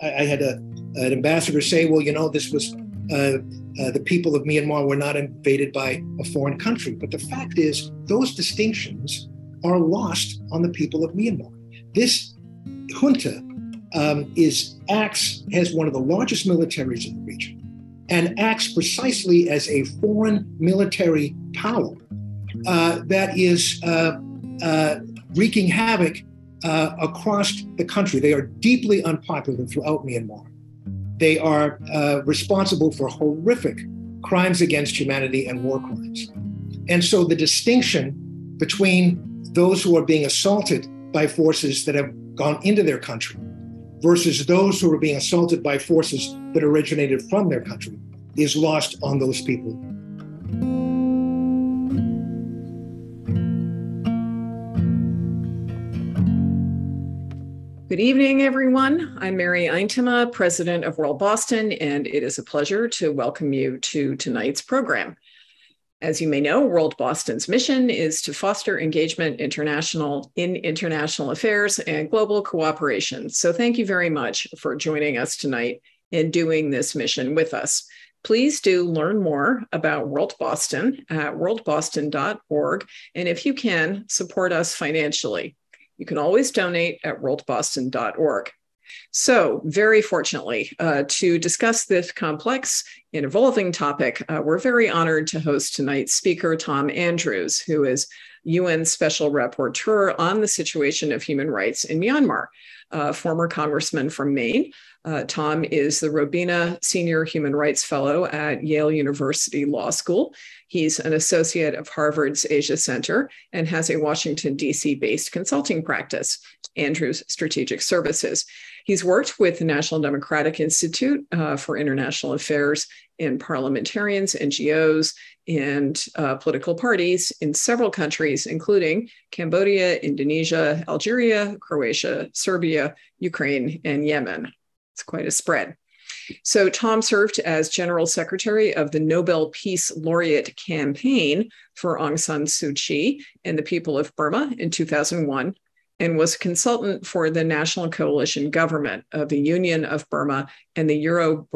I, I had a, an ambassador say, well, you know, this was uh, uh, the people of Myanmar were not invaded by a foreign country. But the fact is, those distinctions are lost on the people of Myanmar. This junta um, is acts has one of the largest militaries in the region and acts precisely as a foreign military power uh, that is uh, uh, wreaking havoc uh, across the country. They are deeply unpopular throughout Myanmar. They are uh, responsible for horrific crimes against humanity and war crimes. And so the distinction between those who are being assaulted by forces that have gone into their country versus those who are being assaulted by forces that originated from their country is lost on those people. Good evening, everyone. I'm Mary Yntema, president of World Boston, and it is a pleasure to welcome you to tonight's program. As you may know, World Boston's mission is to foster engagement international in international affairs and global cooperation. So thank you very much for joining us tonight in doing this mission with us. Please do learn more about World Boston at worldboston.org. And if you can, support us financially. You can always donate at worldboston.org. So, very fortunately, uh, to discuss this complex and evolving topic, uh, we're very honored to host tonight's speaker, Tom Andrews, who is UN Special Rapporteur on the situation of human rights in Myanmar, uh, former congressman from Maine. Uh, Tom is the Robina Senior Human Rights Fellow at Yale University Law School. He's an associate of Harvard's Asia Center and has a Washington, D.C. based consulting practice, Andrews Strategic Services. He's worked with the National Democratic Institute uh, for International Affairs and parliamentarians, NGOs, and uh, political parties in several countries, including Cambodia, Indonesia, Algeria, Croatia, Serbia, Ukraine, and Yemen. It's quite a spread. So, Tom served as General Secretary of the Nobel Peace Laureate Campaign for Aung San Suu Kyi and the people of Burma in 2001 and was a consultant for the National Coalition Government of the Union of Burma and the Euro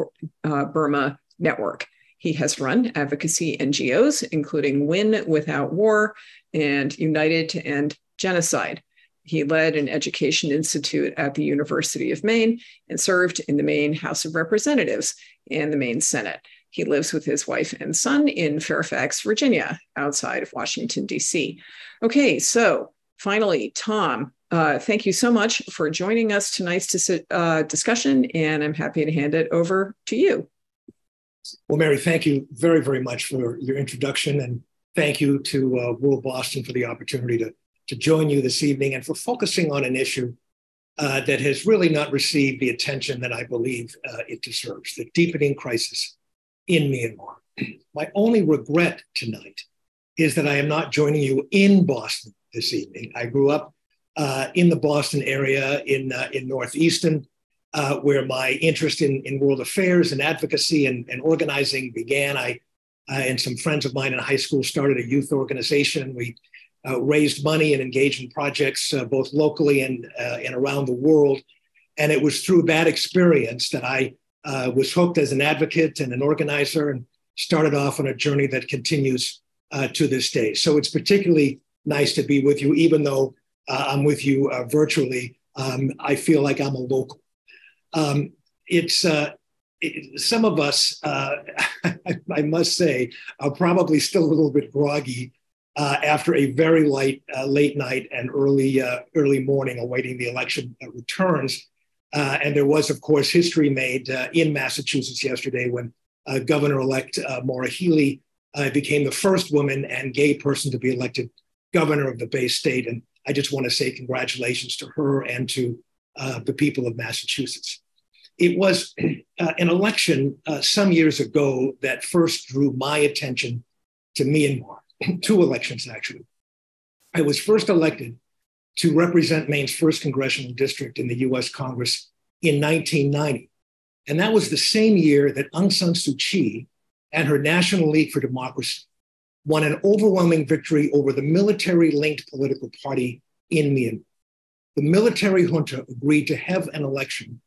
uh, Burma Network. He has run advocacy NGOs, including Win Without War and United to End Genocide. He led an education institute at the University of Maine and served in the Maine House of Representatives and the Maine Senate. He lives with his wife and son in Fairfax, Virginia, outside of Washington, D.C. Okay, so finally, Tom, uh, thank you so much for joining us tonight's dis- uh, discussion, and I'm happy to hand it over to you. Well, Mary, thank you very, very much for your introduction, and thank you to uh, World Boston for the opportunity to, to join you this evening and for focusing on an issue uh, that has really not received the attention that I believe uh, it deserves the deepening crisis in Myanmar. My only regret tonight is that I am not joining you in Boston this evening. I grew up uh, in the Boston area in, uh, in Northeastern uh, where my interest in, in world affairs and advocacy and, and organizing began. I uh, and some friends of mine in high school started a youth organization. We uh, raised money and engaged in projects uh, both locally and, uh, and around the world. And it was through that experience that I uh, was hooked as an advocate and an organizer and started off on a journey that continues to this day. So it's particularly nice to be with you, even though I'm with you virtually. Um, I feel like I'm a local. Um, it's uh, it, some of us, uh, I must say, are probably still a little bit groggy uh, after a very light, uh, late night and early, uh, early morning awaiting the election returns. Uh, and there was, of course, history made in Massachusetts yesterday when Governor-elect Maura Healey became the first woman and gay person to be elected governor of the Bay State. And I just want to say congratulations to her and to uh, the people of Massachusetts. It was uh, an election uh, some years ago that first drew my attention to Myanmar, two elections actually. I was first elected to represent Maine's first congressional district in the US Congress in 1990. And that was the same year that Aung San Suu Kyi and her National League for Democracy won an overwhelming victory over the military linked political party in Myanmar the military junta agreed to have an election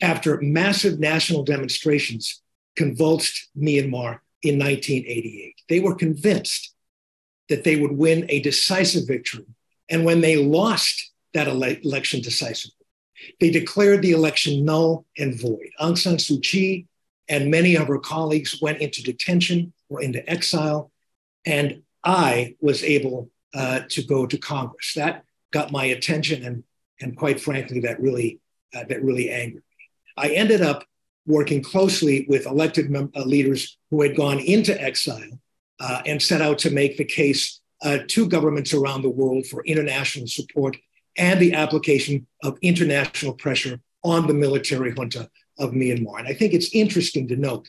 after massive national demonstrations convulsed Myanmar in 1988. They were convinced that they would win a decisive victory. And when they lost that ele- election decisively, they declared the election null and void. Aung San Suu Kyi and many of her colleagues went into detention or into exile. And I was able uh, to go to Congress. That got my attention, and, and quite frankly, that really, uh, that really angered me. I ended up working closely with elected mem- uh, leaders who had gone into exile uh, and set out to make the case uh, to governments around the world for international support and the application of international pressure on the military junta of Myanmar. And I think it's interesting to note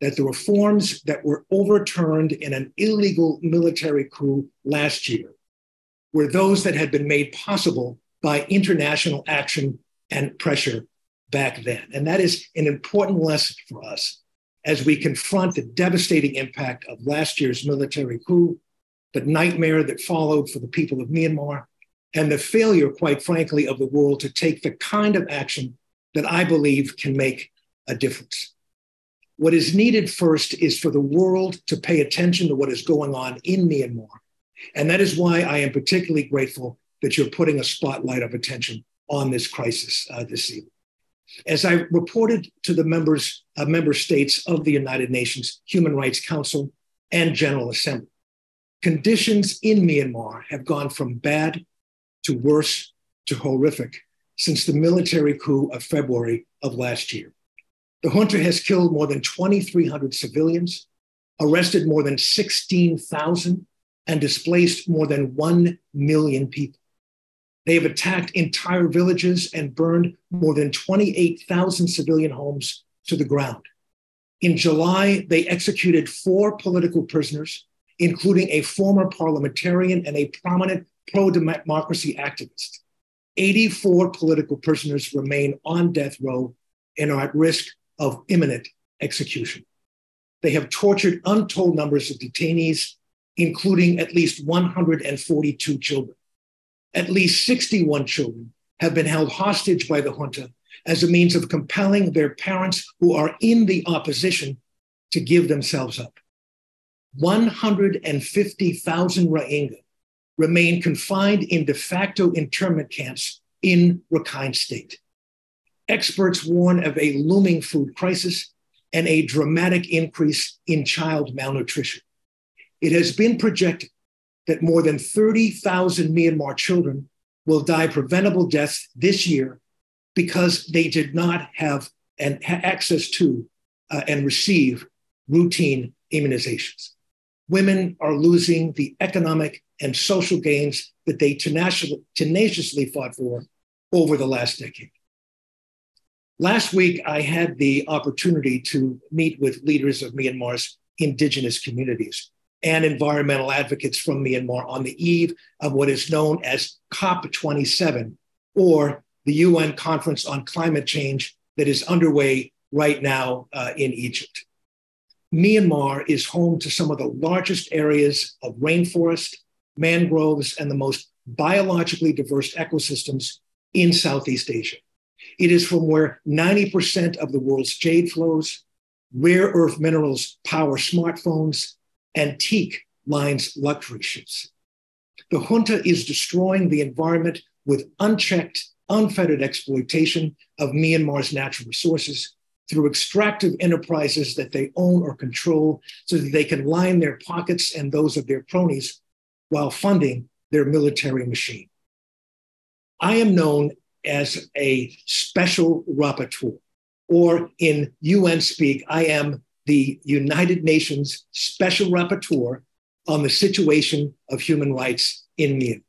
that the reforms that were overturned in an illegal military coup last year were those that had been made possible by international action and pressure back then. And that is an important lesson for us as we confront the devastating impact of last year's military coup, the nightmare that followed for the people of Myanmar, and the failure, quite frankly, of the world to take the kind of action that I believe can make a difference. What is needed first is for the world to pay attention to what is going on in Myanmar. And that is why I am particularly grateful that you're putting a spotlight of attention on this crisis uh, this evening. As I reported to the members, uh, member states of the United Nations Human Rights Council and General Assembly, conditions in Myanmar have gone from bad to worse to horrific since the military coup of February of last year. The junta has killed more than 2,300 civilians, arrested more than 16,000, and displaced more than 1 million people. They have attacked entire villages and burned more than 28,000 civilian homes to the ground. In July, they executed four political prisoners, including a former parliamentarian and a prominent pro democracy activist. 84 political prisoners remain on death row and are at risk of imminent execution. They have tortured untold numbers of detainees, including at least 142 children. At least 61 children have been held hostage by the junta as a means of compelling their parents who are in the opposition to give themselves up. 150,000 Rohingya remain confined in de facto internment camps in Rakhine State. Experts warn of a looming food crisis and a dramatic increase in child malnutrition. It has been projected that more than 30,000 Myanmar children will die preventable deaths this year because they did not have an, access to uh, and receive routine immunizations. Women are losing the economic and social gains that they tenaciously fought for over the last decade. Last week, I had the opportunity to meet with leaders of Myanmar's indigenous communities and environmental advocates from Myanmar on the eve of what is known as COP27, or the UN Conference on Climate Change that is underway right now uh, in Egypt. Myanmar is home to some of the largest areas of rainforest, mangroves, and the most biologically diverse ecosystems in Southeast Asia. It is from where 90% of the world's jade flows, rare earth minerals power smartphones, teak lines luxury ships. The junta is destroying the environment with unchecked, unfettered exploitation of Myanmar's natural resources through extractive enterprises that they own or control so that they can line their pockets and those of their cronies while funding their military machine. I am known as a special rapporteur, or in UN speak, I am the United Nations Special Rapporteur on the situation of human rights in Myanmar.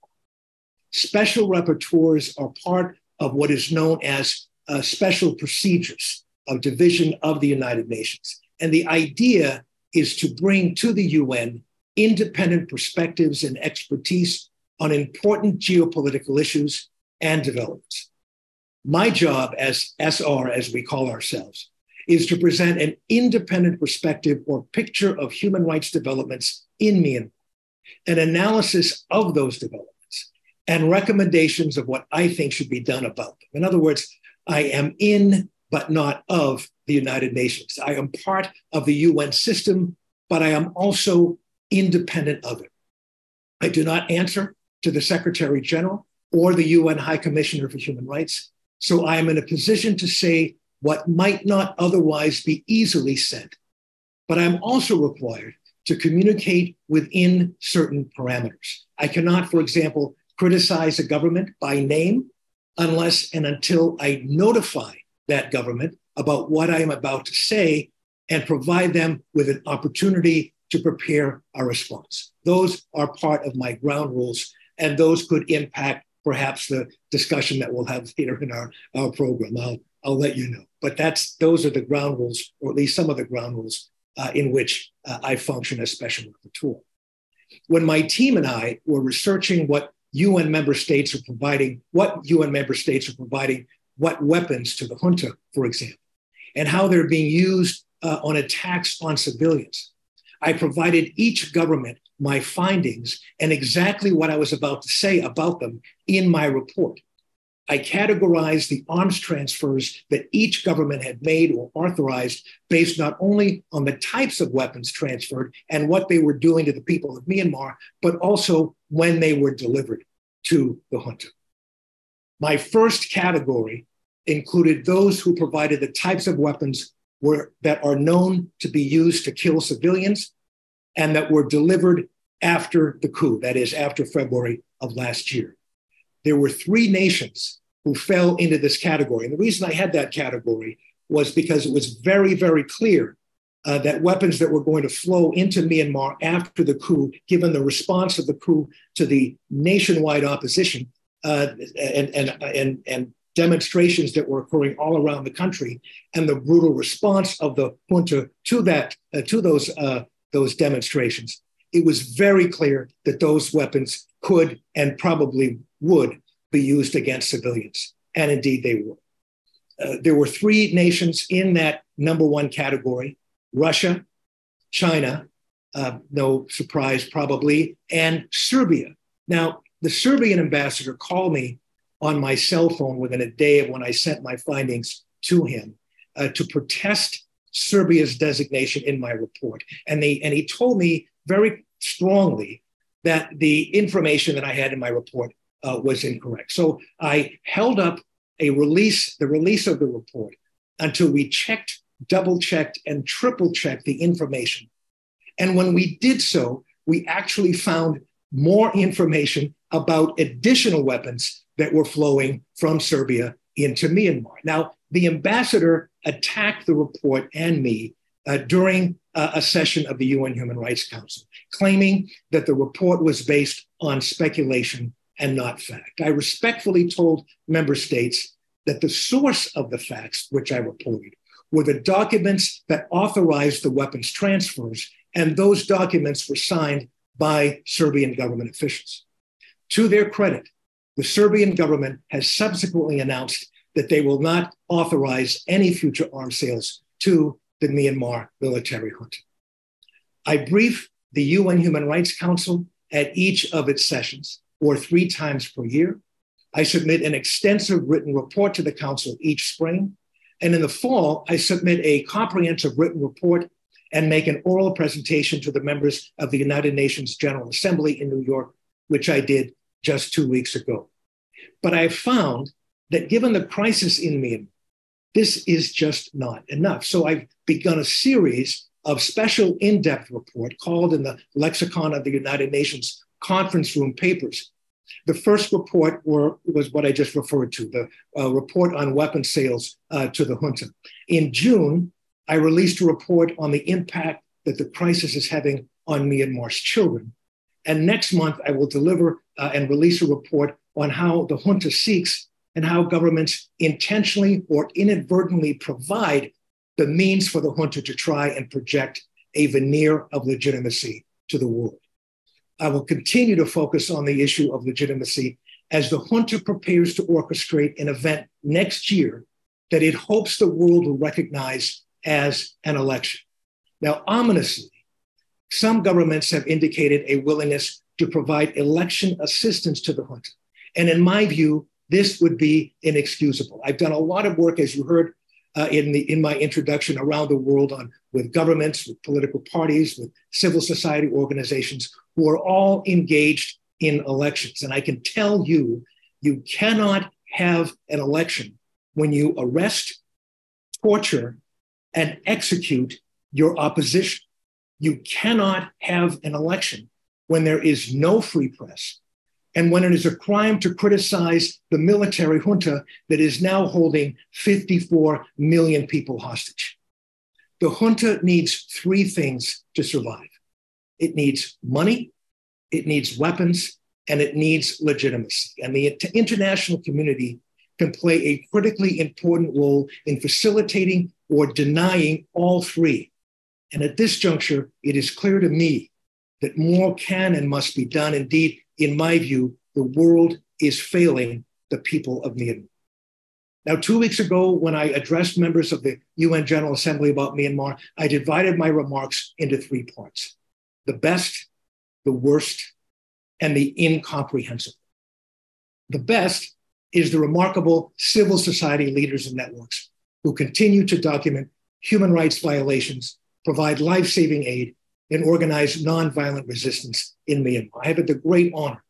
Special rapporteurs are part of what is known as uh, special procedures of division of the United Nations. And the idea is to bring to the UN independent perspectives and expertise on important geopolitical issues and developments. My job as SR, as we call ourselves, is to present an independent perspective or picture of human rights developments in Myanmar, an analysis of those developments, and recommendations of what I think should be done about them. In other words, I am in but not of the United Nations. I am part of the UN system, but I am also independent of it. I do not answer to the Secretary General or the UN High Commissioner for Human Rights. So I am in a position to say what might not otherwise be easily said. But I'm also required to communicate within certain parameters. I cannot, for example, criticize a government by name unless and until I notify that government about what I am about to say and provide them with an opportunity to prepare a response. Those are part of my ground rules, and those could impact perhaps the discussion that we'll have here in our, our program. I'll, I'll let you know. But that's those are the ground rules, or at least some of the ground rules uh, in which uh, I function as special rapporteur. When my team and I were researching what UN member states are providing, what UN member states are providing, what weapons to the junta, for example, and how they're being used uh, on attacks on civilians. I provided each government my findings and exactly what I was about to say about them in my report. I categorized the arms transfers that each government had made or authorized based not only on the types of weapons transferred and what they were doing to the people of Myanmar, but also when they were delivered to the junta. My first category included those who provided the types of weapons were, that are known to be used to kill civilians and that were delivered after the coup, that is, after February of last year. There were three nations who fell into this category. And the reason I had that category was because it was very, very clear uh, that weapons that were going to flow into Myanmar after the coup, given the response of the coup to the nationwide opposition uh, and, and, and, and demonstrations that were occurring all around the country, and the brutal response of the junta to that uh, to those uh, those demonstrations, it was very clear that those weapons could and probably would be used against civilians, and indeed they were. Uh, there were three nations in that number one category: Russia, China, uh, no surprise probably, and Serbia. Now, the Serbian ambassador called me on my cell phone within a day of when I sent my findings to him uh, to protest Serbia's designation in my report. And, they, and he told me very strongly that the information that I had in my report uh, was incorrect. So I held up a release, the release of the report, until we checked, double checked, and triple checked the information. And when we did so, we actually found more information about additional weapons that were flowing from Serbia into Myanmar. Now, the ambassador attacked the report and me uh, during uh, a session of the UN Human Rights Council, claiming that the report was based on speculation and not fact. I respectfully told member states that the source of the facts, which I reported, were the documents that authorized the weapons transfers, and those documents were signed by Serbian government officials. To their credit, the Serbian government has subsequently announced that they will not authorize any future arms sales to the Myanmar military junta. I brief the UN Human Rights Council at each of its sessions, or three times per year. I submit an extensive written report to the Council each spring. And in the fall, I submit a comprehensive written report and make an oral presentation to the members of the United Nations General Assembly in New York, which I did just two weeks ago. But I found that given the crisis in Myanmar, this is just not enough. So I've begun a series of special in depth report called in the lexicon of the United Nations conference room papers. The first report were, was what I just referred to, the uh, report on weapon sales uh, to the junta. In June, I released a report on the impact that the crisis is having on Myanmar's children. And next month, I will deliver uh, and release a report on how the junta seeks and how governments intentionally or inadvertently provide the means for the junta to try and project a veneer of legitimacy to the world. I will continue to focus on the issue of legitimacy as the junta prepares to orchestrate an event next year that it hopes the world will recognize as an election. Now, ominously, some governments have indicated a willingness to provide election assistance to the junta. And in my view, this would be inexcusable. I've done a lot of work, as you heard uh, in, the, in my introduction around the world on, with governments, with political parties, with civil society organizations who are all engaged in elections. And I can tell you, you cannot have an election when you arrest, torture, and execute your opposition. You cannot have an election when there is no free press and when it is a crime to criticize the military junta that is now holding 54 million people hostage. The junta needs three things to survive it needs money, it needs weapons, and it needs legitimacy. And the international community can play a critically important role in facilitating or denying all three. And at this juncture, it is clear to me that more can and must be done. Indeed, in my view, the world is failing the people of Myanmar. Now, two weeks ago, when I addressed members of the UN General Assembly about Myanmar, I divided my remarks into three parts the best, the worst, and the incomprehensible. The best is the remarkable civil society leaders and networks who continue to document human rights violations, provide life saving aid, and organize nonviolent resistance in Myanmar. I have the great honor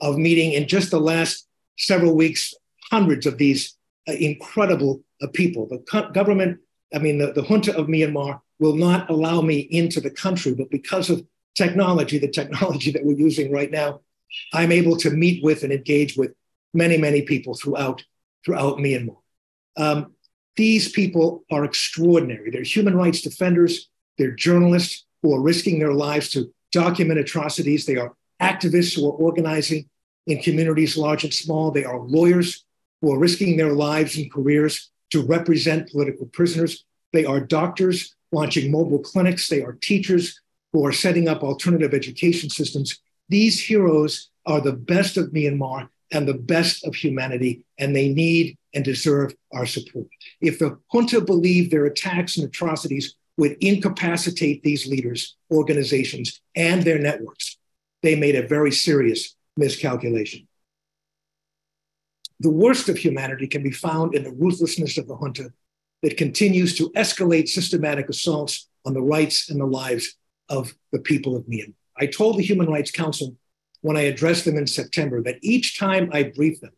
of meeting in just the last several weeks hundreds of these uh, incredible uh, people. The co- government, I mean, the, the junta of Myanmar will not allow me into the country, but because of technology, the technology that we're using right now, I'm able to meet with and engage with many, many people throughout, throughout Myanmar. Um, these people are extraordinary. They're human rights defenders, they're journalists, who are risking their lives to document atrocities. They are activists who are organizing in communities large and small. They are lawyers who are risking their lives and careers to represent political prisoners. They are doctors launching mobile clinics. They are teachers who are setting up alternative education systems. These heroes are the best of Myanmar and the best of humanity, and they need and deserve our support. If the junta believe their attacks and atrocities would incapacitate these leaders, organizations, and their networks. They made a very serious miscalculation. The worst of humanity can be found in the ruthlessness of the junta that continues to escalate systematic assaults on the rights and the lives of the people of Myanmar. I told the Human Rights Council when I addressed them in September that each time I briefed them,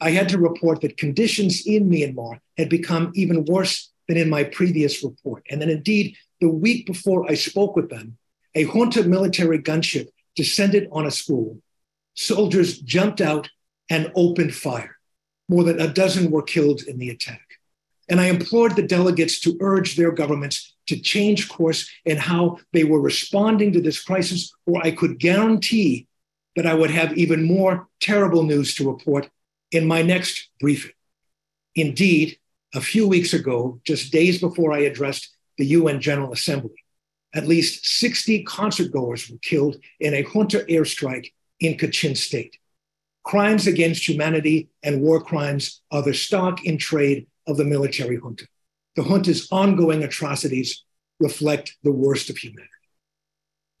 I had to report that conditions in Myanmar had become even worse than in my previous report. And then, indeed, the week before I spoke with them, a junta military gunship descended on a school. Soldiers jumped out and opened fire. More than a dozen were killed in the attack. And I implored the delegates to urge their governments to change course in how they were responding to this crisis, or I could guarantee that I would have even more terrible news to report in my next briefing. Indeed, a few weeks ago, just days before I addressed the UN General Assembly, at least 60 concert goers were killed in a junta airstrike in Kachin State. Crimes against humanity and war crimes are the stock in trade of the military junta. The junta's ongoing atrocities reflect the worst of humanity.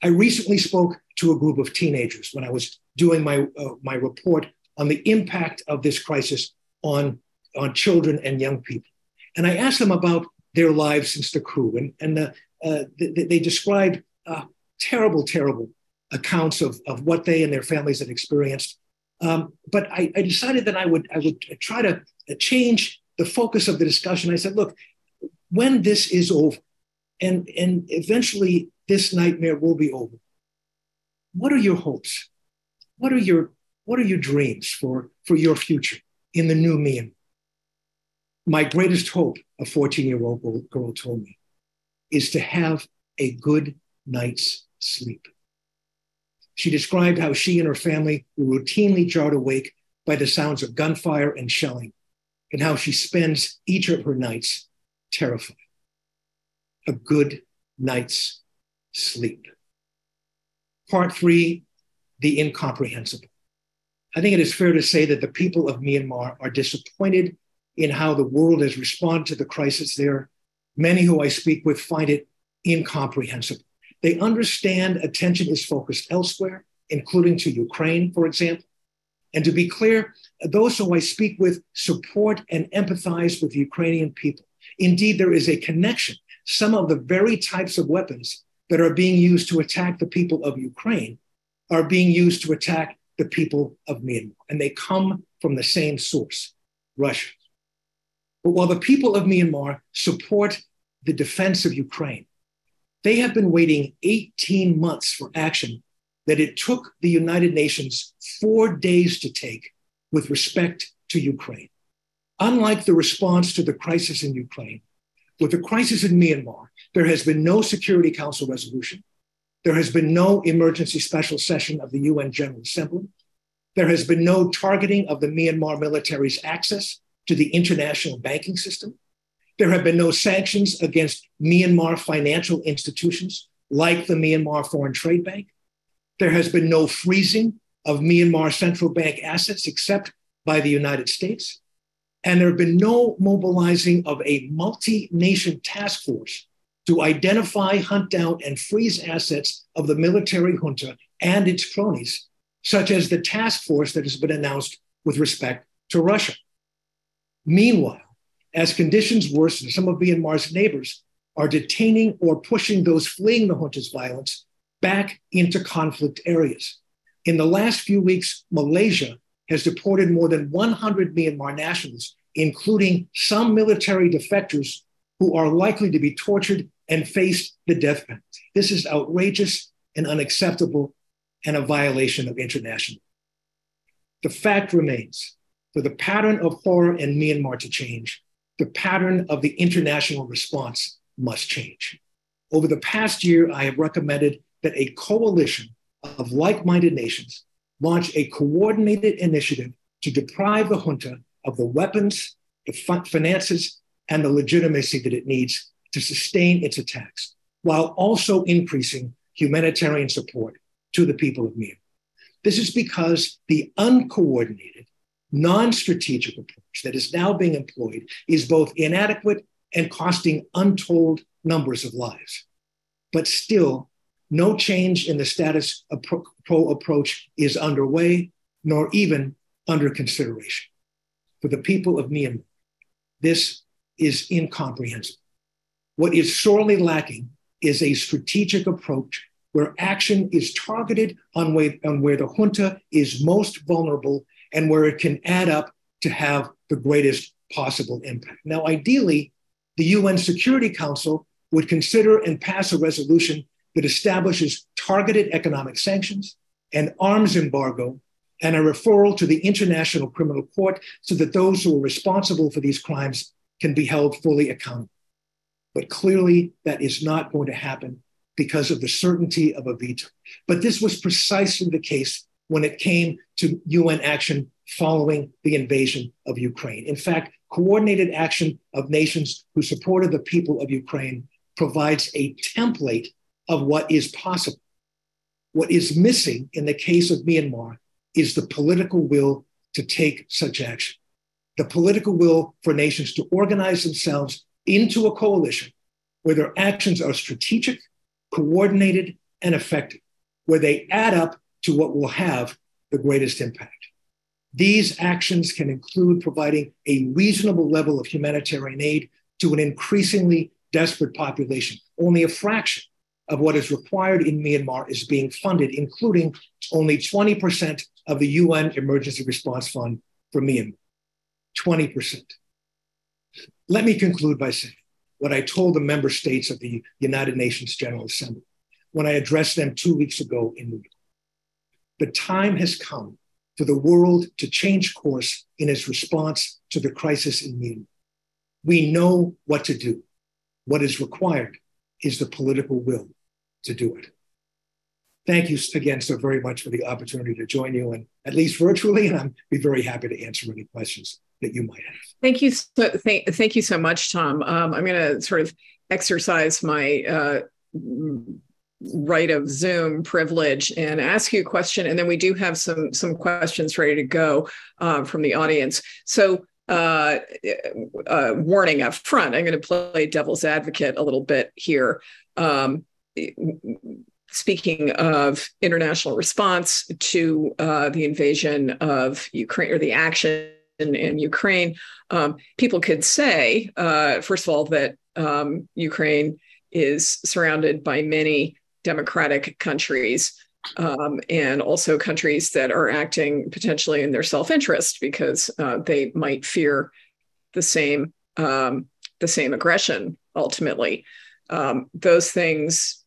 I recently spoke to a group of teenagers when I was doing my, uh, my report on the impact of this crisis on on children and young people. And I asked them about their lives since the coup, and, and the, uh, they, they, described uh, terrible, terrible accounts of, of what they and their families had experienced. Um, but I, I, decided that I would, I would try to change the focus of the discussion. I said, look, when this is over, and, and eventually this nightmare will be over, what are your hopes? What are your, what are your dreams for, for your future in the new me? my greatest hope, a 14 year old girl told me, is to have a good night's sleep. She described how she and her family were routinely jarred awake by the sounds of gunfire and shelling, and how she spends each of her nights terrified. A good night's sleep. Part three, the incomprehensible. I think it is fair to say that the people of Myanmar are disappointed in how the world has responded to the crisis there. Many who I speak with find it incomprehensible. They understand attention is focused elsewhere, including to Ukraine, for example. And to be clear, those who I speak with support and empathize with the Ukrainian people. Indeed, there is a connection. Some of the very types of weapons that are being used to attack the people of Ukraine are being used to attack the people of Myanmar, and they come from the same source, Russia. But while the people of Myanmar support the defense of Ukraine, they have been waiting 18 months for action that it took the United Nations four days to take with respect to Ukraine. Unlike the response to the crisis in Ukraine, with the crisis in Myanmar, there has been no Security Council resolution. There has been no emergency special session of the UN General Assembly. There has been no targeting of the Myanmar military's access to the international banking system. There have been no sanctions against Myanmar financial institutions like the Myanmar Foreign Trade Bank. There has been no freezing of Myanmar central bank assets except by the United States. And there have been no mobilizing of a multi nation task force to identify, hunt down, and freeze assets of the military junta and its cronies, such as the task force that has been announced with respect to Russia. Meanwhile, as conditions worsen, some of Myanmar's neighbors are detaining or pushing those fleeing the junta's violence back into conflict areas. In the last few weeks, Malaysia has deported more than 100 Myanmar nationals, including some military defectors who are likely to be tortured and face the death penalty. This is outrageous and unacceptable and a violation of international. The fact remains for the pattern of horror in Myanmar to change, the pattern of the international response must change. Over the past year, I have recommended that a coalition of like minded nations launch a coordinated initiative to deprive the junta of the weapons, the finances, and the legitimacy that it needs to sustain its attacks, while also increasing humanitarian support to the people of Myanmar. This is because the uncoordinated, non strategic approach that is now being employed is both inadequate and costing untold numbers of lives. But still, no change in the status quo approach is underway, nor even under consideration. For the people of Myanmar, this is incomprehensible. What is sorely lacking is a strategic approach where action is targeted on, way, on where the junta is most vulnerable and where it can add up to have the greatest possible impact. Now, ideally, the UN Security Council would consider and pass a resolution that establishes targeted economic sanctions, an arms embargo, and a referral to the International Criminal Court so that those who are responsible for these crimes can be held fully accountable. But clearly, that is not going to happen because of the certainty of a veto. But this was precisely the case when it came to UN action following the invasion of Ukraine. In fact, coordinated action of nations who supported the people of Ukraine provides a template of what is possible. What is missing in the case of Myanmar is the political will to take such action, the political will for nations to organize themselves into a coalition where their actions are strategic, coordinated, and effective, where they add up to what will have the greatest impact. These actions can include providing a reasonable level of humanitarian aid to an increasingly desperate population. Only a fraction of what is required in Myanmar is being funded, including only 20% of the UN Emergency Response Fund for Myanmar. 20%. Let me conclude by saying what I told the member states of the United Nations General Assembly when I addressed them two weeks ago in New York. The time has come for the world to change course in its response to the crisis in Myanmar. We know what to do. What is required is the political will to do it. Thank you again so very much for the opportunity to join you, and at least virtually, and I'd be very happy to answer any questions that you might have. Thank you. So, thank, thank you so much, Tom. Um, I'm going to sort of exercise my uh, right of Zoom privilege and ask you a question, and then we do have some some questions ready to go uh, from the audience. So uh, uh, warning up front. I'm going to play devil's advocate a little bit here. Um, speaking of international response to uh, the invasion of Ukraine or the action in Ukraine, um, people could say, uh, first of all, that um, Ukraine is surrounded by many democratic countries um, and also countries that are acting potentially in their self-interest because uh, they might fear the same um, the same aggression ultimately. Um, those things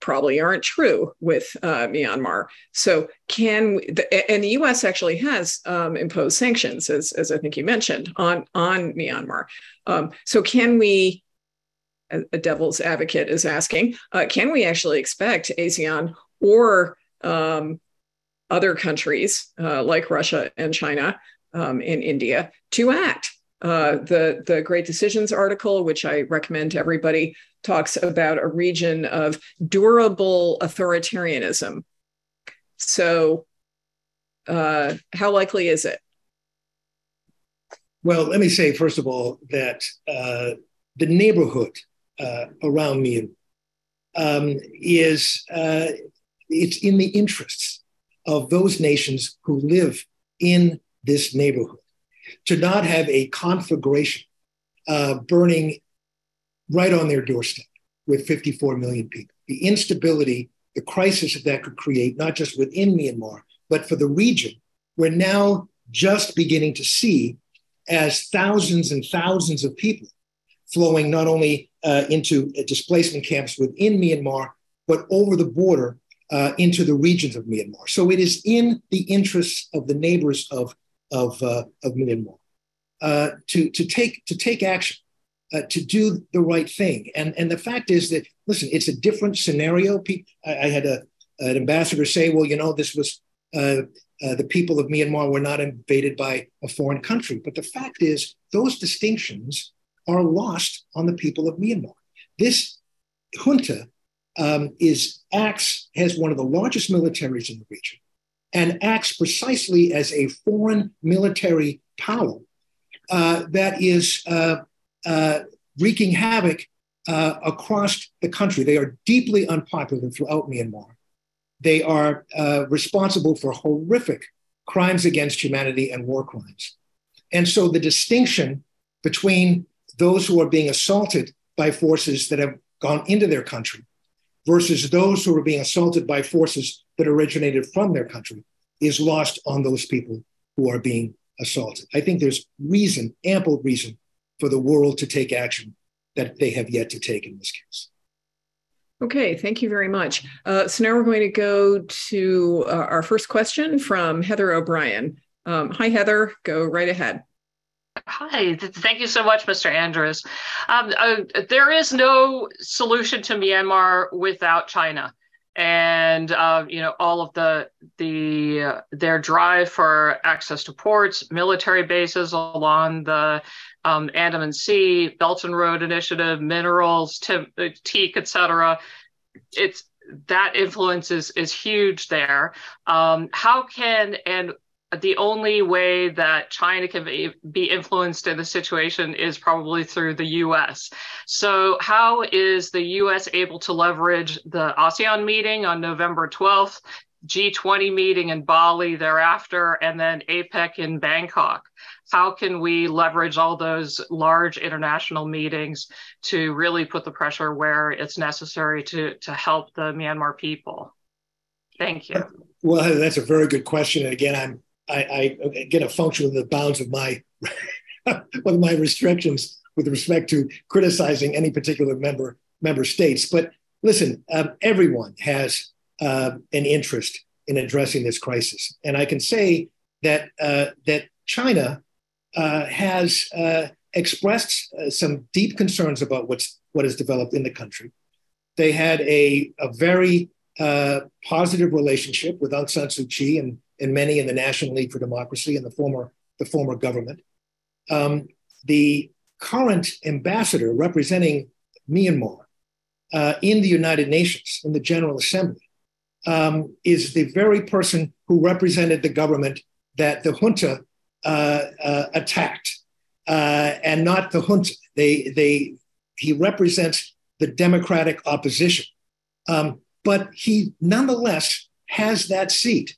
probably aren't true with uh, Myanmar. So can we, the, and the U.S. actually has um, imposed sanctions, as, as I think you mentioned, on on Myanmar. Um, so can we? A, devil's advocate is asking, uh, can we actually expect ASEAN or um, other countries uh, like Russia and China um, and India to act? Uh, the the Great Decisions article, which I recommend to everybody, talks about a region of durable authoritarianism. So, uh, how likely is it? Well, let me say first of all that uh, the neighborhood uh, around me um, is uh, it's in the interests of those nations who live in this neighborhood to not have a conflagration uh, burning right on their doorstep with 54 million people. The instability, the crisis that that could create, not just within Myanmar, but for the region, we're now just beginning to see as thousands and thousands of people flowing not only uh, into displacement camps within Myanmar, but over the border uh, into the regions of Myanmar. So it is in the interests of the neighbors of, of, uh, of Myanmar uh, to, to, take, to take action uh, to do the right thing. And, and the fact is that, listen, it's a different scenario. I, had a, an ambassador say, well, you know, this was uh, uh, the people of Myanmar were not invaded by a foreign country. But the fact is, those distinctions are lost on the people of Myanmar. This junta um, is acts has one of the largest militaries in the region and acts precisely as a foreign military power uh, that is uh, wreaking havoc uh, across the country. They are deeply unpopular throughout Myanmar. They are uh, responsible for horrific crimes against humanity and war crimes. And so the distinction between those who are being assaulted by forces that have gone into their country versus those who are being assaulted by forces that originated from their country is lost on those people who are being assaulted. I think there's reason, ample reason, for the world to take action that they have yet to take in this case. Okay, thank you very much. Uh, so now we're going to go to uh, our first question from Heather O'Brien. Um, hi, Heather. Go right ahead. Hi, thank you so much, Mr. Andrews. Um, uh, there is no solution to Myanmar without China and uh, you know all of the the uh, their drive for access to ports, military bases along the um, Andaman Sea, Belt and Road Initiative, minerals, uh, teak, etc. It's that influence is is huge there. Um, how can and the only way that China can be influenced in the situation is probably through the US. So, how is the US able to leverage the ASEAN meeting on November 12th, G20 meeting in Bali thereafter, and then APEC in Bangkok? How can we leverage all those large international meetings to really put the pressure where it's necessary to, to help the Myanmar people? Thank you. Well, that's a very good question. And again, I'm I, I get a function in the bounds of my of my restrictions with respect to criticizing any particular member member states. But listen, um, everyone has uh, an interest in addressing this crisis, and I can say that uh, that China uh, has uh, expressed uh, some deep concerns about what's what has developed in the country. They had a, a very uh, positive relationship with Aung San Suu Kyi and and many in the National League for Democracy and the former, the former government. Um, the current ambassador representing Myanmar uh, in the United Nations, in the General Assembly, um, is the very person who represented the government that the junta attacked, uh, and not the junta. They, they, he represents the democratic opposition. Um, but he nonetheless has that seat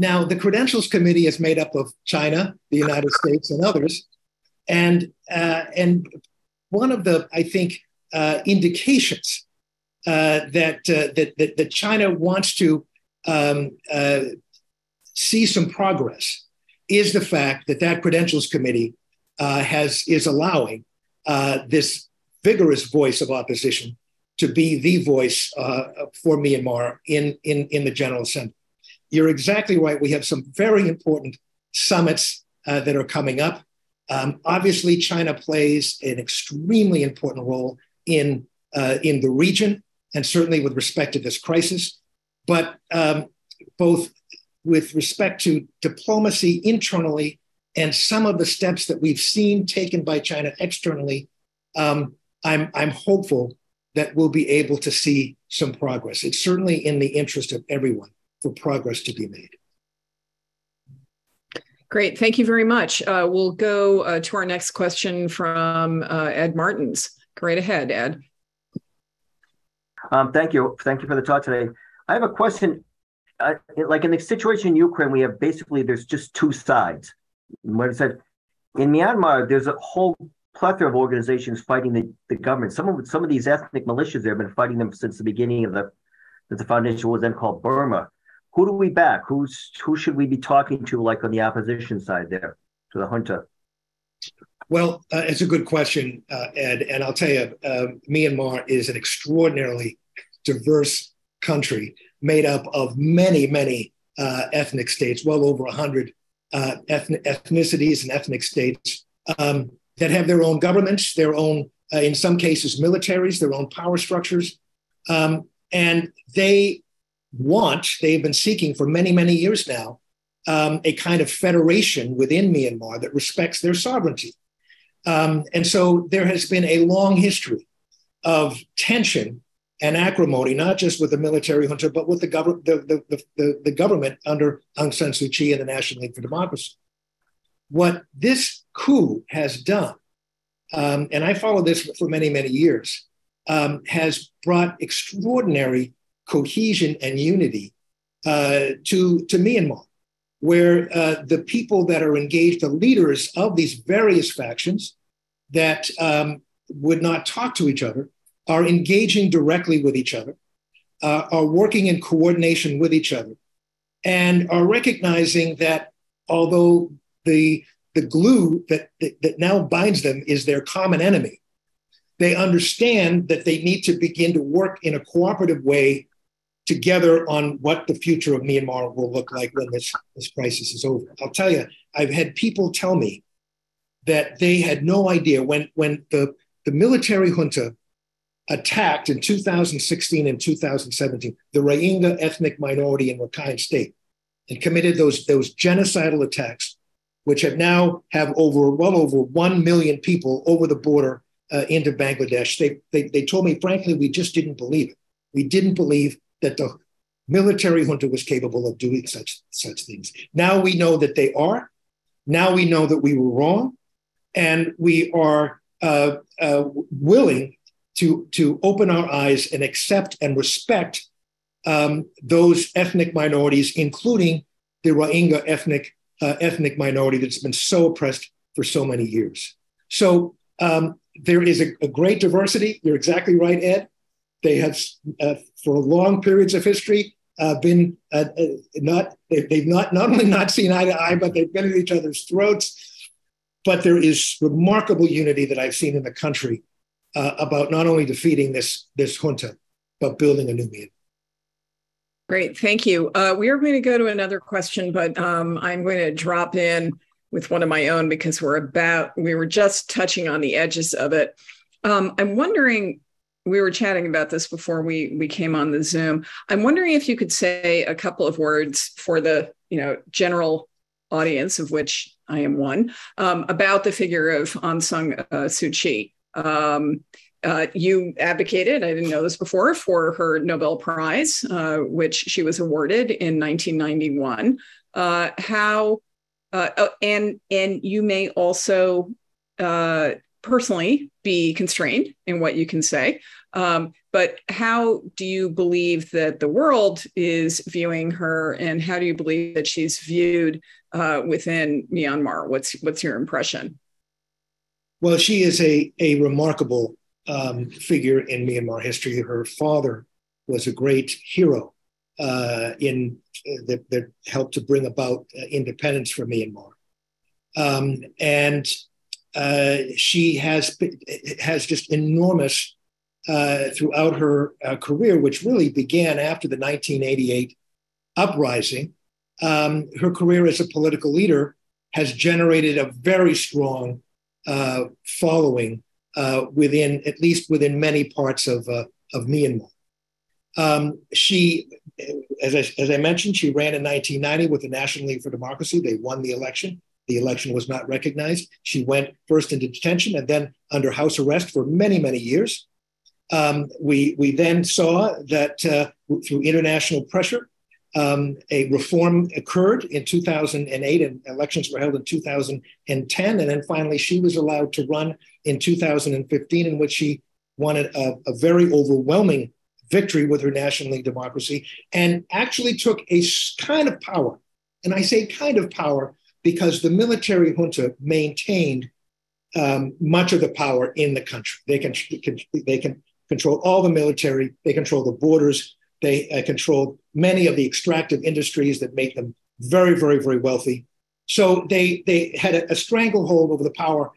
Now, the Credentials Committee is made up of China, the United States, and others. And, uh, and one of the, I think, uh, indications uh, that, uh, that, that, China wants to um, uh, see some progress is the fact that that Credentials Committee uh, has, is allowing this vigorous voice of opposition to be the voice for Myanmar in, in, in the General Assembly you're exactly right. We have some very important summits uh, that are coming up. Um, obviously, China plays an extremely important role in, uh, in the region and certainly with respect to this crisis. But um, both with respect to diplomacy internally and some of the steps that we've seen taken by China externally, um, I'm, I'm hopeful that we'll be able to see some progress. It's certainly in the interest of everyone for progress to be made. Great, thank you very much. Uh, we'll go uh, to our next question from uh, Ed Martins. Go right ahead, Ed. Um, thank you. Thank you for the talk today. I have a question. Uh, like in the situation in Ukraine, we have basically there's just two sides. What I said in Myanmar, there's a whole plethora of organizations fighting the, the government. Some of some of these ethnic militias there have been fighting them since the beginning of the that the foundation was then called Burma who do we back? Who's who should we be talking to, like on the opposition side there, to the junta? Well, uh, it's a good question, uh, Ed, and I'll tell you, uh, Myanmar is an extraordinarily diverse country made up of many, many uh, ethnic states, well over hundred uh, ethnic, ethnicities and ethnic states um, that have their own governments, their own, uh, in some cases, militaries, their own power structures, um, and they want, they've been seeking for many, many years now, um, a kind of federation within Myanmar that respects their sovereignty. Um, and so there has been a long history of tension and acrimony, not just with the military junta, but with the, gov- the, the, the, the government under Aung San Suu Kyi and the National League for Democracy. What this coup has done, um, and I followed this for many, many years, um, has brought extraordinary cohesion and unity uh, to, to Myanmar, where uh, the people that are engaged, the leaders of these various factions that um, would not talk to each other, are engaging directly with each other, uh, are working in coordination with each other, and are recognizing that although the, the glue that, that, that now binds them is their common enemy, they understand that they need to begin to work in a cooperative way together on what the future of Myanmar will look like when this, this crisis is over. I'll tell you, I've had people tell me that they had no idea when, when the, the military junta attacked in 2016 and 2017 the Rohingya ethnic minority in Rakhine State and committed those, those genocidal attacks, which have now have over well over 1 million people over the border uh, into Bangladesh. They, they, they told me, frankly, we just didn't believe it. We didn't believe that the military junta was capable of doing such such things. Now we know that they are. Now we know that we were wrong, and we are uh, uh, willing to to open our eyes and accept and respect um, those ethnic minorities, including the Rohingya ethnic uh, ethnic minority that's been so oppressed for so many years. So um, there is a, a, great diversity. You're exactly right, Ed. They have, uh, for long periods of history, uh, been uh, uh not they've not not only not seen eye to eye, but they've been at each other's throats. But there is remarkable unity that I've seen in the country uh, about not only defeating this this junta, but building a new Myanmar. Great, thank you. Uh, we are going to go to another question, but um, I'm going to drop in with one of my own because we're about we were just touching on the edges of it. Um, I'm wondering we were chatting about this before we we came on the Zoom. I'm wondering if you could say a couple of words for the you know general audience, of which I am one, um, about the figure of Aung San uh, Suu Kyi. Um, uh, you advocated, I didn't know this before, for her Nobel Prize, uh, which she was awarded in 1991. Uh, how uh, oh, and and you may also uh, personally be constrained in what you can say. Um, but how do you believe that the world is viewing her, and how do you believe that she's viewed uh, within Myanmar? What's what's your impression? Well, she is a a remarkable um, figure in Myanmar history. Her father was a great hero uh, in uh, that, that, helped to bring about uh, independence for Myanmar, um, and uh, she has has just enormous uh, throughout her uh, career, which really began after the 1988 uprising. Um, her career as a political leader has generated a very strong uh, following uh, within, at least within many parts of, uh, of Myanmar. Um, she, as I, as I mentioned, she ran in 1990 with the National League for Democracy. They won the election. The election was not recognized. She went first into detention and then under house arrest for many, many years. Um, we, we then saw that uh, through international pressure, um, a reform occurred in 2008 and elections were held in 2010. And then finally, she was allowed to run in 2015, in which she won a, a very overwhelming victory with her National League democracy and actually took a kind of power. And I say kind of power because the military junta maintained um, much of the power in the country. They can, they can control all the military, they control the borders, they uh, control many of the extractive industries that make them very, very, very wealthy. So they, they had a, a stranglehold over the power,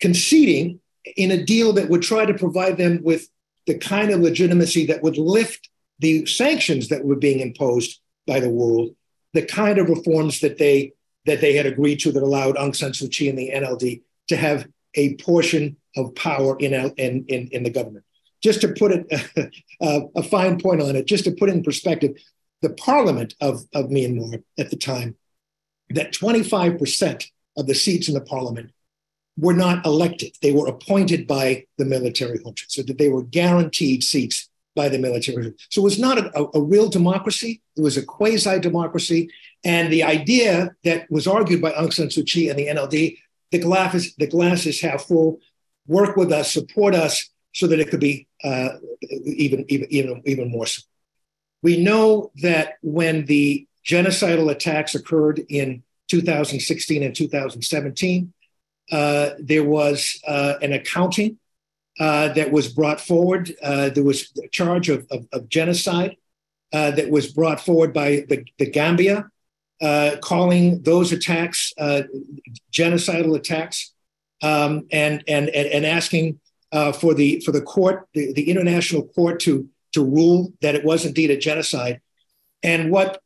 conceding in a deal that would try to provide them with the kind of legitimacy that would lift the sanctions that were being imposed by the world, the kind of reforms that they that they had agreed to that allowed Aung San Suu Kyi and the NLD to have a portion of power in, in, in, in the government just to put it, uh, a fine point on it, just to put in perspective, the parliament of, of Myanmar at the time, that 25% of the seats in the parliament were not elected. They were appointed by the military junta, so that they were guaranteed seats by the military. So it was not a, a, a real democracy. It was a quasi democracy. And the idea that was argued by Aung San Suu Kyi and the NLD, the glass is, the glass is half full, work with us, support us, so that it could be uh, even, even, even, even more so. We know that when the genocidal attacks occurred in 2016 and 2017, uh, there was uh, an accounting uh, that was brought forward. Uh, there was a charge of, of, of genocide uh, that was brought forward by the, the Gambia, calling those attacks genocidal attacks um, and, and, and asking uh, for the for the court, the, the international court, to to rule that it was indeed a genocide. And what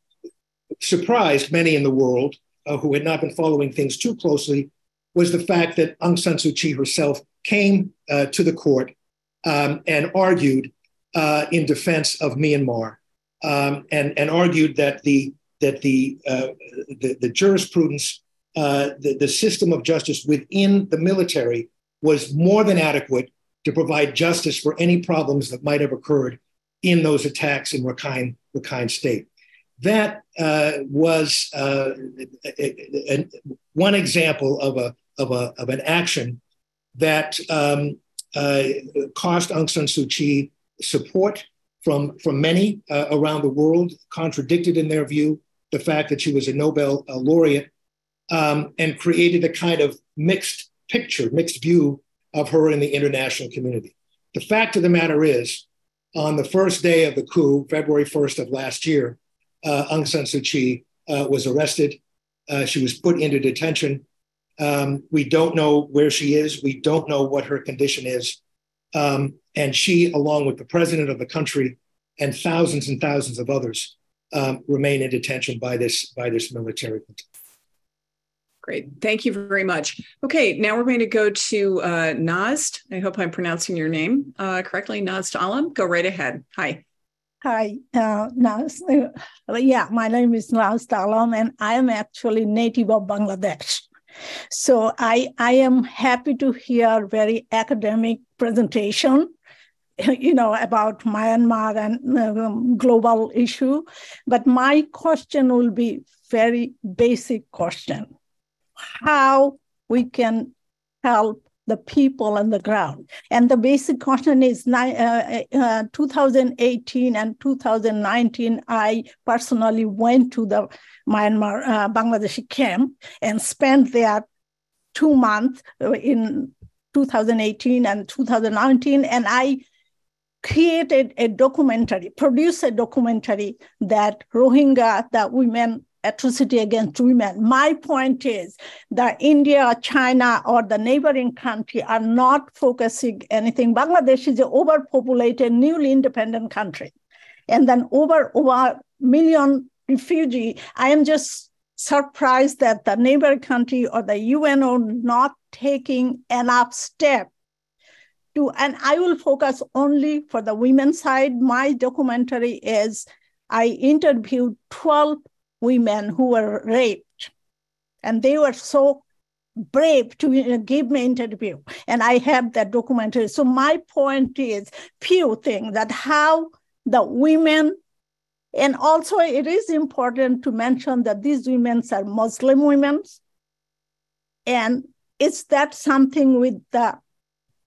surprised many in the world uh, who had not been following things too closely was the fact that Aung San Suu Kyi herself came uh, to the court um, and argued uh, in defense of Myanmar, um, and and argued that the that the uh, the, the, jurisprudence, uh, the, the system of justice within the military was more than adequate to provide justice for any problems that might have occurred in those attacks in Rakhine, Rakhine State. That uh, was uh, one example of, a, of, a, of an action that um, uh, cost Aung San Suu Kyi support from, from many uh, around the world, contradicted in their view the fact that she was a Nobel uh, laureate, um, and created a kind of mixed picture, mixed view of her in the international community. The fact of the matter is, on the first day of the coup, February 1st of last year, uh, Aung San Suu Kyi uh, was arrested. Uh, she was put into detention. Um, we don't know where she is. We don't know what her condition is. Um, and she, along with the president of the country and thousands and thousands of others, um, remain in detention by this by this military. Great. Thank you very much. Okay, now we're going to go to uh, Nazd. I hope I'm pronouncing your name uh, correctly. Nazd Alam, go right ahead. Hi. Hi, uh. Uh, yeah, my name is Nazd Alam, and I am actually native of Bangladesh. So I, I am happy to hear very academic presentation you know about myanmar and um, global issue but my question will be very basic question how we can help the people on the ground. And the basic question is uh, uh, 2018 and 2019, I personally went to the Myanmar uh, Bangladeshi camp and spent there two months in 2018 and 2019. And I created a documentary, produced a documentary that Rohingya, the women atrocity against women. My point is that India, China, or the neighboring country are not focusing anything. Bangladesh is an overpopulated, newly independent country. And then over over million refugee. I am just surprised that the neighbor country or the UN are not taking enough step to, and I will focus only for the women's side. My documentary is I interviewed 12 women who were raped. And they were so brave to give me interview. And I have that documentary. So my point is few things that how the women and also it is important to mention that these women are Muslim women. And is that something with the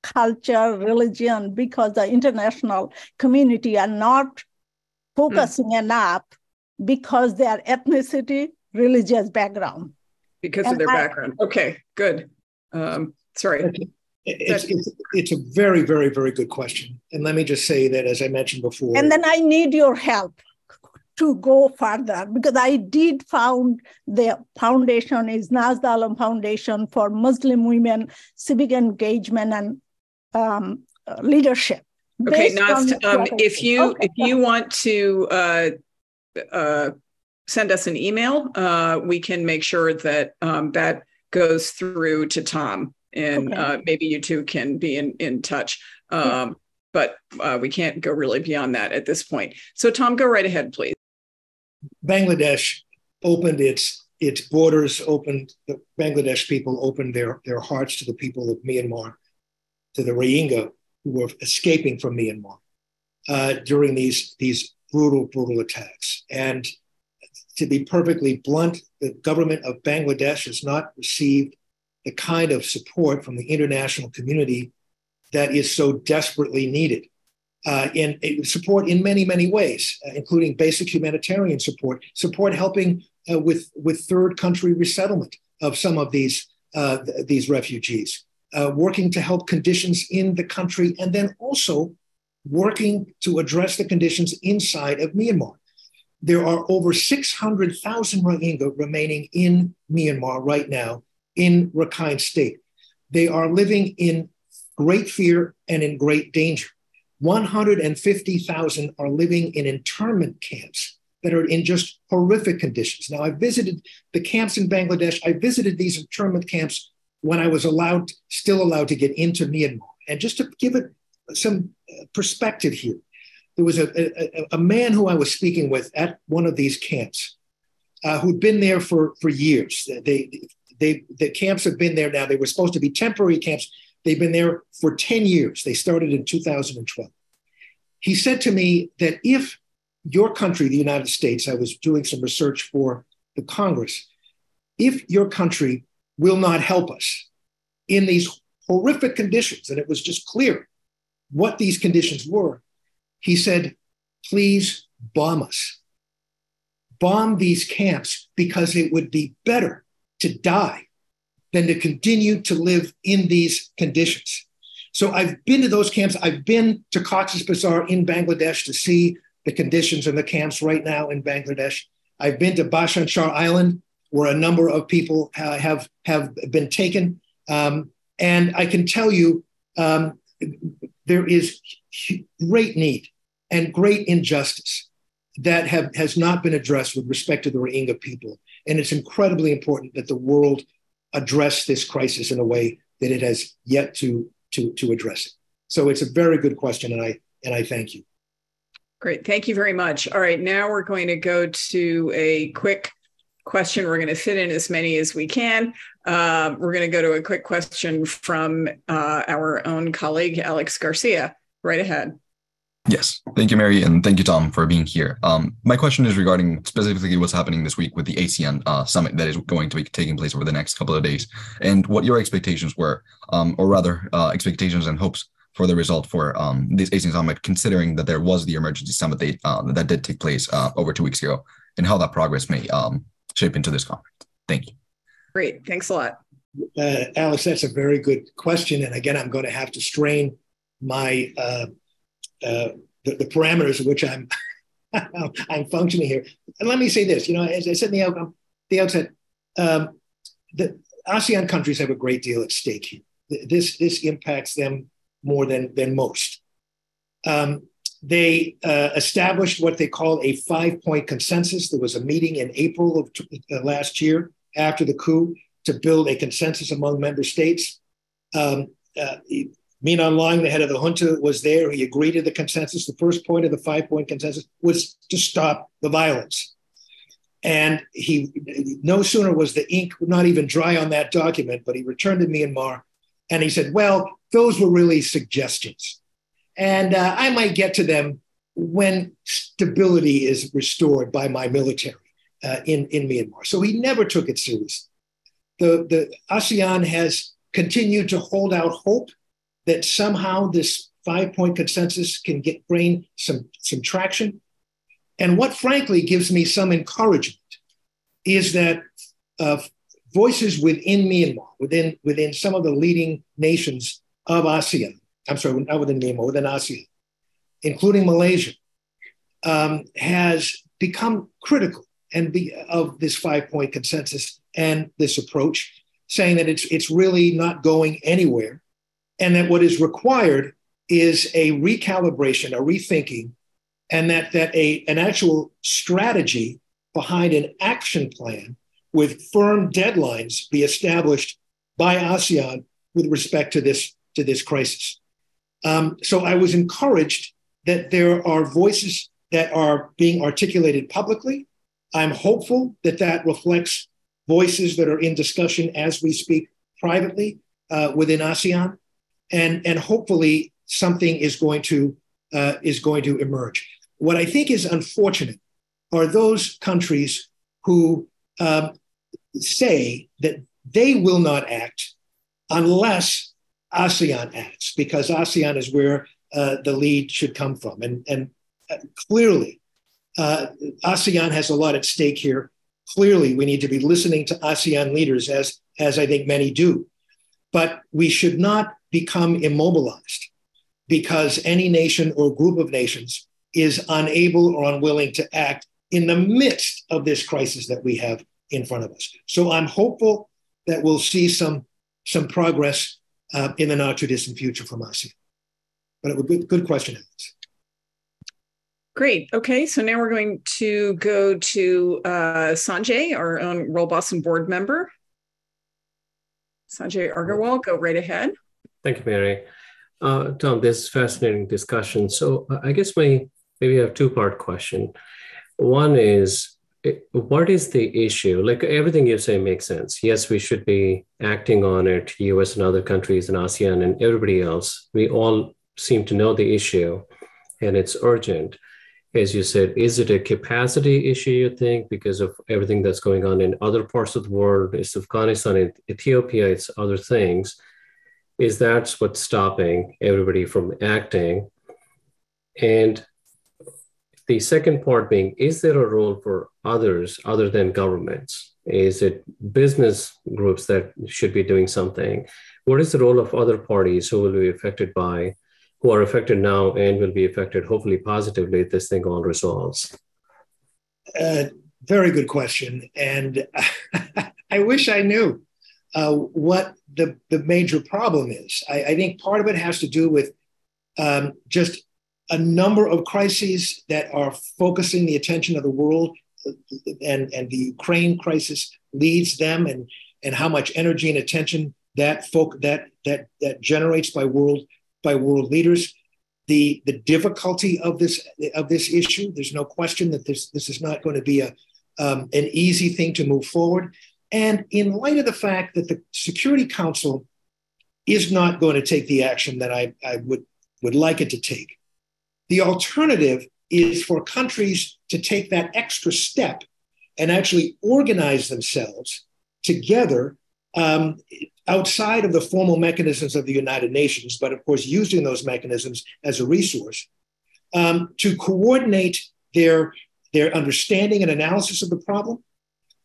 culture, religion, because the international community are not focusing mm. enough because their ethnicity, religious background. Because and of their I, background. Okay, good. Um, sorry. It's, it's, it's, a very, very, very good question. And let me just say that, as I mentioned before. And then I need your help to go further because I did found the foundation is Nazda Alam Foundation for Muslim women civic engagement and um, leadership. Okay, Naz, um, if you okay. if you want to uh, uh, send us an email, uh, we can make sure that um, that goes through to Tom, and okay. uh, maybe you two can be in in touch. Um, yeah. But uh, we can't go really beyond that at this point. So, Tom, go right ahead, please. Bangladesh opened its its borders, opened the Bangladesh people opened their their hearts to the people of Myanmar, to the Rohingya who were escaping from Myanmar uh, during these these brutal, brutal attacks. And to be perfectly blunt, the government of Bangladesh has not received the kind of support from the international community that is so desperately needed. Uh, in support in many, many ways, uh, including basic humanitarian support, support helping uh, with, with third country resettlement of some of these, uh, th- these refugees, uh, working to help conditions in the country, and then also working to address the conditions inside of Myanmar. There are over 600,000 Rohingya remaining in Myanmar right now in Rakhine State. They are living in great fear and in great danger. 150,000 are living in internment camps that are in just horrific conditions. Now, I visited the camps in Bangladesh. I visited these internment camps when I was allowed, still allowed to get into Myanmar. And just to give it some perspective here. There was a, a, a, man who I was speaking with at one of these camps uh, who'd been there for, for years. They, they, the camps have been there now. They were supposed to be temporary camps. They've been there for 10 years. They started in 2012. He said to me that if your country, the United States, I was doing some research for the Congress, if your country will not help us in these horrific conditions, and it was just clear what these conditions were, he said, please bomb us. Bomb these camps because it would be better to die than to continue to live in these conditions. So I've been to those camps. I've been to Cox's Bazar in Bangladesh to see the conditions in the camps right now in Bangladesh. I've been to Bhashan Char Island, where a number of people uh, have, have been taken. Um, and I can tell you, um, there is great need and great injustice that have, has not been addressed with respect to the Rohingya people. And it's incredibly important that the world address this crisis in a way that it has yet to, to, to address it. So it's a very good question, and I, and I thank you. Great. Thank you very much. All right, now we're going to go to a quick question. We're going to fit in as many as we can. Uh, we're going to go to a quick question from uh, our own colleague, Alex Garcia. Right ahead. Yes, thank you, Mary, and thank you, Tom, for being here. Um, my question is regarding specifically what's happening this week with the ASEAN uh, summit that is going to be taking place over the next couple of days, and what your expectations were, um, or rather, uh, expectations and hopes for the result for um, this ASEAN summit, considering that there was the emergency summit date uh, that did take place uh, over two weeks ago, and how that progress may um, shape into this conference. Thank you. Great, thanks a lot. Uh, Alex, that's a very good question, and again, I'm going to have to strain my uh, uh, the, the, parameters of which I'm I'm functioning here. And let me say this, you know, as I said in the, the outset, um, the ASEAN countries have a great deal at stake here. This this impacts them more than than most. Um, they uh, established what they call a five point consensus. There was a meeting in April of t- uh, last year after the coup to build a consensus among member states. Um, uh, the head of the junta, was there. He agreed to the consensus. The first point of the five point consensus was to stop the violence. And he, no sooner was the ink not even dry on that document, but he returned to Myanmar and he said, Well, those were really suggestions. And uh, I might get to them when stability is restored by my military uh, in, in Myanmar. So he never took it seriously. The, the ASEAN has continued to hold out hope that somehow this five point consensus can get gain some, some traction. And what frankly gives me some encouragement is that uh, voices within Myanmar, within, within some of the leading nations of ASEAN, I'm sorry, not within Myanmar, within ASEAN, including Malaysia, um, has become critical and be, of this five point consensus and this approach, saying that it's, it's really not going anywhere and that what is required is a recalibration, a rethinking, and that, that a, an actual strategy behind an action plan with firm deadlines be established by ASEAN with respect to this, to this crisis. Um, so I was encouraged that there are voices that are being articulated publicly. I'm hopeful that that reflects voices that are in discussion as we speak privately uh, within ASEAN and and hopefully something is going to uh, is going to emerge. What I think is unfortunate are those countries who um, say that they will not act unless ASEAN acts, because ASEAN is where uh, the lead should come from, and and uh, clearly. Uh, ASEAN has a lot at stake here. Clearly, we need to be listening to ASEAN leaders, as, as I think many do. But we should not become immobilized because any nation or group of nations is unable or unwilling to act in the midst of this crisis that we have in front of us. So I'm hopeful that we'll see some, some progress uh, in the not too distant future from ASEAN. But it was good, good question, Alex. Great. Okay, so now we're going to go to uh, Sanjay, our own World Boston board member. Sanjay Agarwal, go right ahead. Thank you, Mary. Uh, Tom, this is fascinating discussion. So uh, I guess my maybe a two-part question. One is, what is the issue? Like everything you say makes sense. Yes, we should be acting on it. U.S. and other countries and ASEAN and everybody else. We all seem to know the issue, and it's urgent as you said, is it a capacity issue, you think, because of everything that's going on in other parts of the world? It's Afghanistan, Ethiopia, it's other things. Is that what's stopping everybody from acting? And the second part being, is there a role for others other than governments? Is it business groups that should be doing something? What is the role of other parties who will be affected by who are affected now and will be affected hopefully positively if this thing all resolves? Uh, very good question. And I wish I knew uh, what the, the major problem is. I, I, think part of it has to do with um, just a number of crises that are focusing the attention of the world and, and the Ukraine crisis leads them and, and how much energy and attention that folk that that that generates by world by world leaders. The, the difficulty of this of this issue, there's no question that this, this is not going to be a, um, an easy thing to move forward. And in light of the fact that the Security Council is not going to take the action that I, I would, would like it to take, The alternative is for countries to take that extra step and actually organize themselves together um, outside of the formal mechanisms of the United Nations, but of course, using those mechanisms as a resource um, to coordinate their, their understanding and analysis of the problem,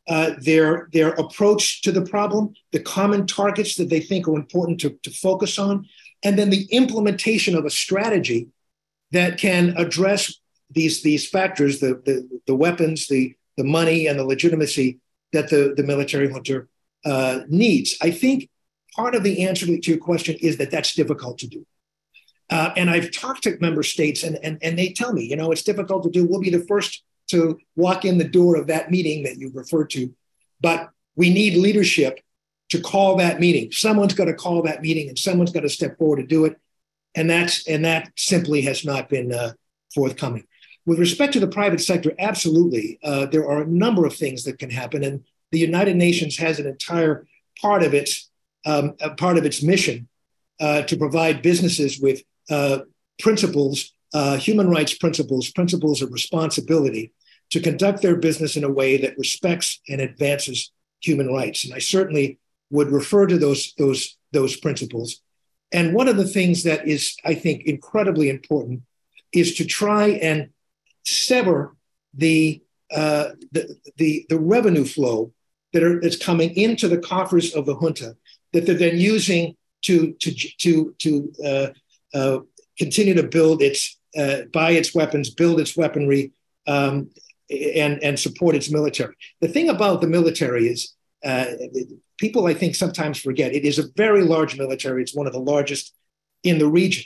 uh, their, their approach to the problem, the common targets that they think are important to, to focus on, and then the implementation of a strategy that can address these, these factors the, the, the weapons, the, the money, and the legitimacy that the, the military junta uh, needs. I think part of the answer to your question is that that's difficult to do. Uh, and I've talked to member states, and, and, and they tell me, you know, it's difficult to do. We'll be the first to walk in the door of that meeting that you referred to, but we need leadership to call that meeting. Someone's got to call that meeting, and someone's got to step forward to do it. And that's and that simply has not been uh, forthcoming. With respect to the private sector, absolutely, uh, there are a number of things that can happen, and the United Nations has an entire part of its um, part of its mission uh, to provide businesses with uh, principles, uh, human rights principles, principles of responsibility to conduct their business in a way that respects and advances human rights. And I certainly would refer to those, those, those principles. And one of the things that is, I think, incredibly important is to try and sever the, uh, the, the, the revenue flow that are, that's coming into the coffers of the junta that they're then using to to to to uh, uh, continue to build its uh, buy its weapons, build its weaponry, um, and and support its military. The thing about the military is uh, people I think sometimes forget it is a very large military. It's one of the largest in the region,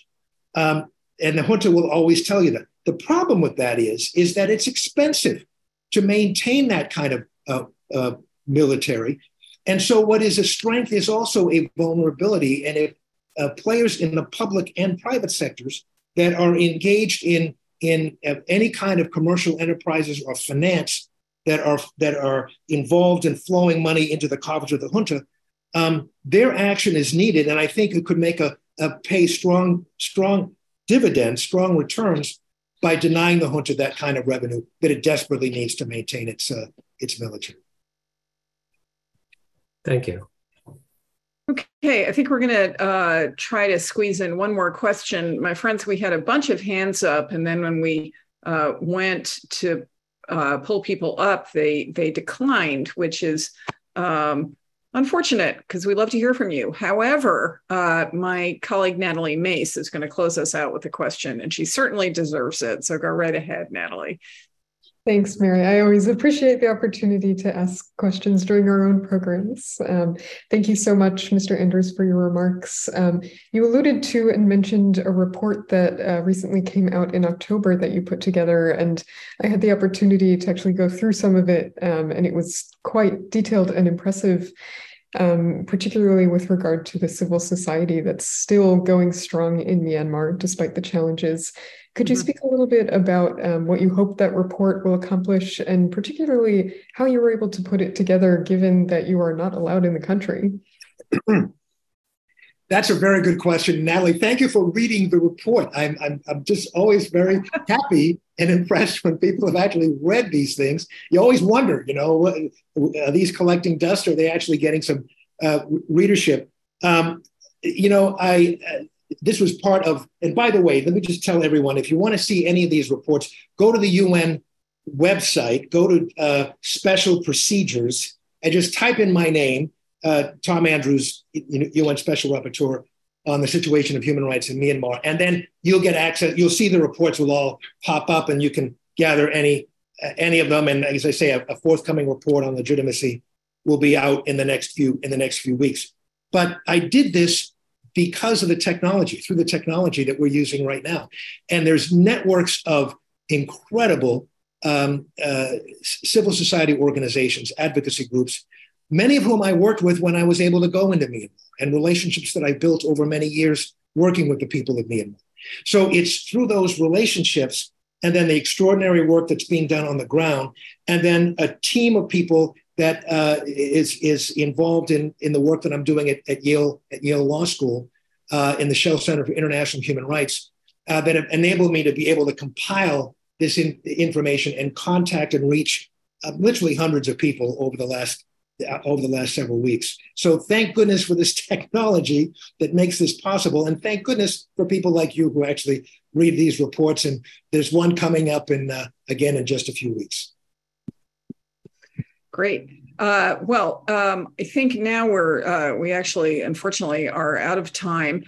um, and the junta will always tell you that. The problem with that is is that it's expensive to maintain that kind of uh, uh, military and so, what is a strength is also a vulnerability. And if uh, players in the public and private sectors that are engaged in in uh, any kind of commercial enterprises or finance that are that are involved in flowing money into the coffers of the junta, um, their action is needed, and I think it could make a, a pay strong strong dividends, strong returns by denying the junta that kind of revenue that it desperately needs to maintain its uh, its military. Thank you. Okay, I think we're going to uh, try to squeeze in one more question. My friends, we had a bunch of hands up, and then when we uh, went to uh, pull people up, they they declined, which is um, unfortunate because we love to hear from you. However, uh, my colleague Natalie Mace is going to close us out with a question, and she certainly deserves it. So go right ahead, Natalie. Thanks, Mary. I always appreciate the opportunity to ask questions during our own programs. Um, thank you so much, Mr. Andrews, for your remarks. Um, you alluded to and mentioned a report that uh, recently came out in October that you put together, and I had the opportunity to actually go through some of it, um, and it was quite detailed and impressive. Um, particularly with regard to the civil society that's still going strong in Myanmar despite the challenges could you mm-hmm. speak a little bit about um, what you hope that report will accomplish and particularly how you were able to put it together given that you are not allowed in the country? That's a very good question, Natalie. Thank you for reading the report. I'm, I'm, I'm just always very happy and impressed when people have actually read these things. You always wonder, you know, are these collecting dust? Or are they actually getting some uh, readership? Um, you know, I this was part of, and by the way, let me just tell everyone if you want to see any of these reports, go to the UN website, go to uh, special procedures, and just type in my name, uh, Tom Andrews, UN Special Rapporteur on the situation of human rights in Myanmar. And then you'll get access, you'll see the reports will all pop up and you can gather any uh, any of them. And as I say, a, a forthcoming report on legitimacy will be out in the next few in the next few weeks. But I did this because of the technology, through the technology that we're using right now. And there's networks of incredible um, uh, civil society organizations, advocacy groups, many of whom I worked with when I was able to go into Myanmar, and relationships that I built over many years working with the people of Myanmar. So it's through those relationships and then the extraordinary work that's being done on the ground, and then a team of people that uh, is is involved in in the work that I'm doing at, at Yale at Yale Law School uh, in the Schell Center for International Human Rights. uh, that have enabled me to be able to compile this in, information and contact and reach uh, literally hundreds of people over the last over the last several weeks. So thank goodness for this technology that makes this possible, and thank goodness for people like you who actually read these reports. And there's one coming up in uh, again in just a few weeks. Great. Uh, well, um, I think now we're uh, we actually unfortunately are out of time.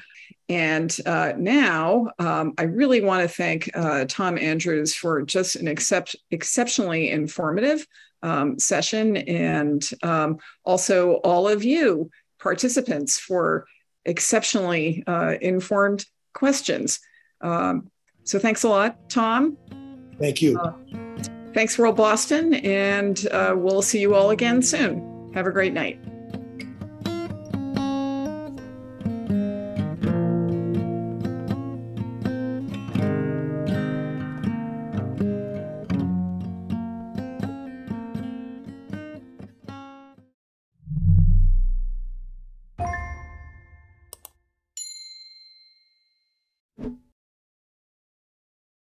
And uh, now um, I really want to thank uh, Tom Andrews for just an except, exceptionally informative um, session and um, also all of you participants for exceptionally uh, informed questions. Um, so thanks a lot, Tom. Thank you. Uh, thanks, World Boston, and uh, we'll see you all again soon. Have a great night.